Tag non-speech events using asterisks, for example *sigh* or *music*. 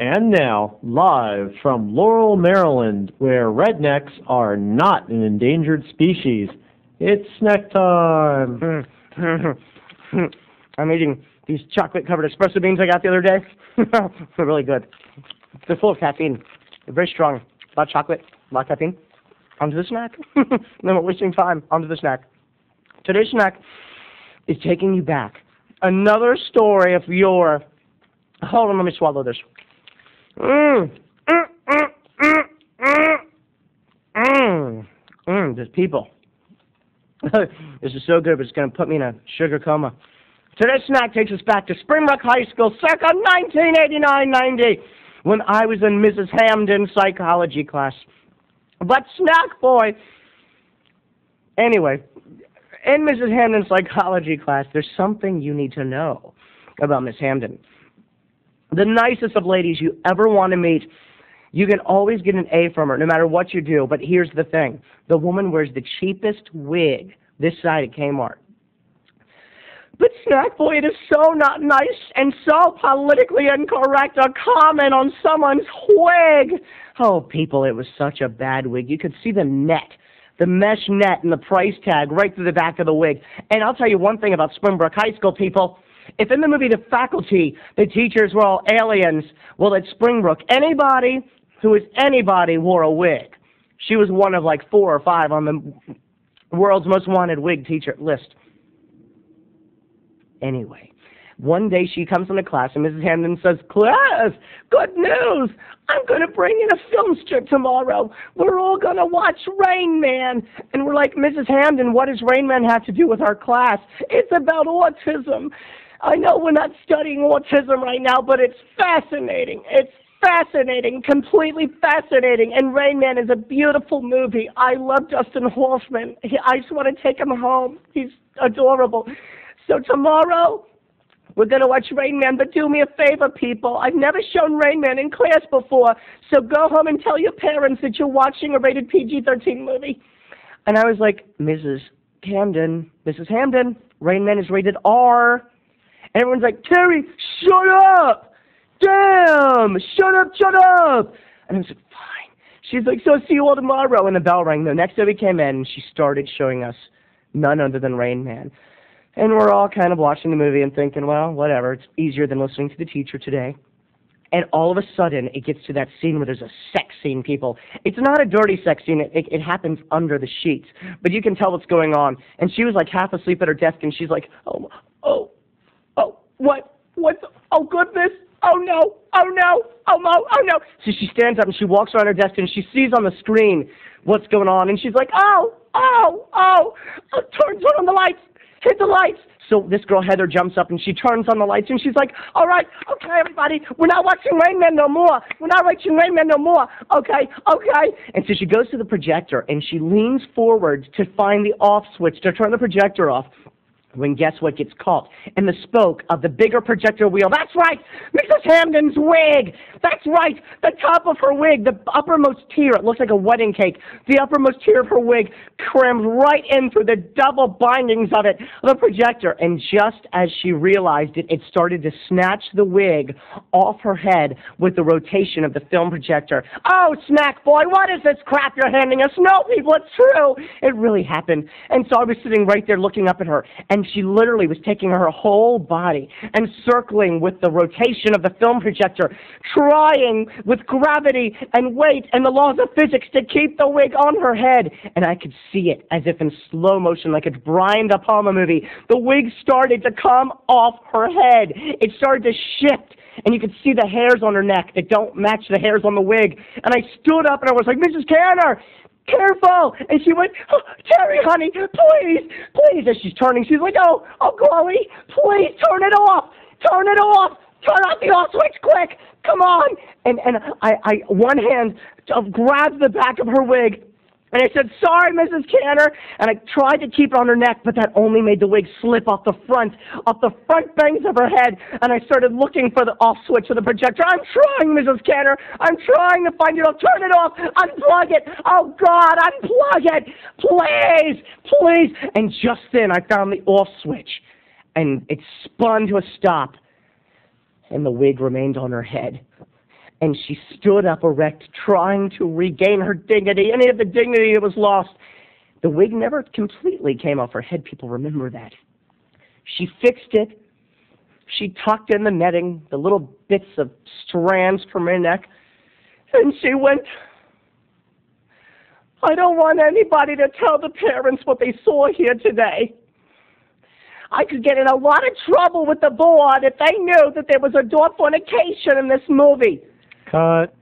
And now, live from Laurel, Maryland, where rednecks are not an endangered species, it's snack time. *laughs* I'm eating these chocolate covered espresso beans I got the other day. *laughs* They're really good. They're full of caffeine. They're very strong. A lot of chocolate, a lot of caffeine. Onto the snack. *laughs* no more wasting time. Onto the snack. Today's snack is taking you back. Another story of your. Hold on, let me swallow this. Mmm. Mm, mm, mm, mm. Mmm. Mmm. There's people. *laughs* this is so good, but it's going to put me in a sugar coma. Today's snack takes us back to Springbrook High School circa 1989-90 when I was in Mrs. Hamden's psychology class. But snack boy, anyway, in Mrs. Hamden's psychology class, there's something you need to know about Miss Hamden. The nicest of ladies you ever want to meet. You can always get an A from her, no matter what you do. But here's the thing the woman wears the cheapest wig this side of Kmart. But Snack Boy, it is so not nice and so politically incorrect to comment on someone's wig. Oh, people, it was such a bad wig. You could see the net, the mesh net and the price tag right through the back of the wig. And I'll tell you one thing about Springbrook High School, people. If in the movie The Faculty, the teachers were all aliens, well, at Springbrook, anybody who is anybody wore a wig. She was one of like four or five on the world's most wanted wig teacher list. Anyway, one day she comes into class and Mrs. Hamden says, Class, good news! I'm going to bring in a film strip tomorrow. We're all going to watch Rain Man. And we're like, Mrs. Hamden, what does Rain Man have to do with our class? It's about autism. I know we're not studying autism right now, but it's fascinating. It's fascinating, completely fascinating. And Rain Man is a beautiful movie. I love Dustin Hoffman. He, I just want to take him home. He's adorable. So tomorrow, we're going to watch Rain Man, but do me a favor, people. I've never shown Rain Man in class before, so go home and tell your parents that you're watching a rated PG 13 movie. And I was like, Mrs. Hamden, Mrs. Hamden, Rain Man is rated R. Everyone's like, Terry, shut up! Damn! Shut up, shut up! And I was like, fine. She's like, so see you all tomorrow. And the bell rang. The next day we came in, and she started showing us none other than Rain Man. And we're all kind of watching the movie and thinking, well, whatever, it's easier than listening to the teacher today. And all of a sudden, it gets to that scene where there's a sex scene, people. It's not a dirty sex scene, it, it, it happens under the sheets. But you can tell what's going on. And she was like half asleep at her desk, and she's like, oh, what, what, oh, goodness, oh no, oh no, oh no, oh no. So she stands up and she walks around her desk and she sees on the screen what's going on. And she's like, oh, oh, oh, oh turn, turn on the lights, hit the lights. So this girl Heather jumps up and she turns on the lights and she's like, all right, okay, everybody, we're not watching Rain Man no more. We're not watching Rain Man no more. Okay, okay. And so she goes to the projector and she leans forward to find the off switch to turn the projector off when guess what gets caught in the spoke of the bigger projector wheel. That's right, Mrs. Hamden's wig. That's right, the top of her wig, the uppermost tier. It looks like a wedding cake. The uppermost tier of her wig crammed right in through the double bindings of it, the projector. And just as she realized it, it started to snatch the wig off her head with the rotation of the film projector. Oh, snack boy, what is this crap you're handing us? No, people, it's true. It really happened. And so I was sitting right there looking up at her, and and she literally was taking her whole body and circling with the rotation of the film projector, trying with gravity and weight and the laws of physics to keep the wig on her head. And I could see it as if in slow motion, like a Brian De Palma movie. The wig started to come off her head. It started to shift and you could see the hairs on her neck that don't match the hairs on the wig. And I stood up and I was like, Mrs. Canner, careful! And she went, oh, Terry, honey, please, please. As she's turning, she's like, oh, oh, golly, please turn it off, turn it off, turn off the off switch quick, come on. And, and I, I, one hand grabs the back of her wig and I said, sorry, Mrs. Canner. And I tried to keep it on her neck, but that only made the wig slip off the front, off the front bangs of her head. And I started looking for the off switch of the projector. I'm trying, Mrs. Canner. I'm trying to find it. I'll turn it off. Unplug it. Oh, God, unplug it. Please, please. And just then I found the off switch. And it spun to a stop. And the wig remained on her head. And she stood up erect, trying to regain her dignity, any of the dignity that was lost. The wig never completely came off her head, people remember that. She fixed it. She tucked in the netting, the little bits of strands from her neck, and she went, I don't want anybody to tell the parents what they saw here today. I could get in a lot of trouble with the board if they knew that there was a dog fornication in this movie. Cut.